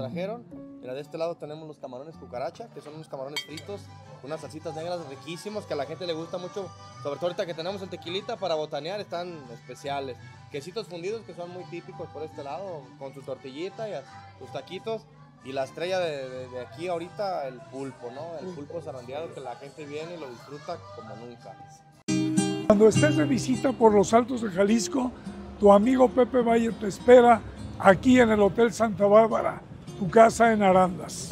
trajeron. Mira, de este lado tenemos los camarones cucaracha, que son unos camarones fritos, unas salsitas negras riquísimos que a la gente le gusta mucho. Sobre todo ahorita que tenemos el tequilita para botanear, están especiales. Quesitos fundidos que son muy típicos por este lado, con su tortillita y sus taquitos. Y la estrella de, de, aquí ahorita, el pulpo, ¿no? El pulpo zarandeado que la gente viene y lo disfruta como nunca. Cuando estés de visita por los Altos de Jalisco, tu amigo Pepe Valle te espera aquí en el Hotel Santa Bárbara, tu casa en Arandas.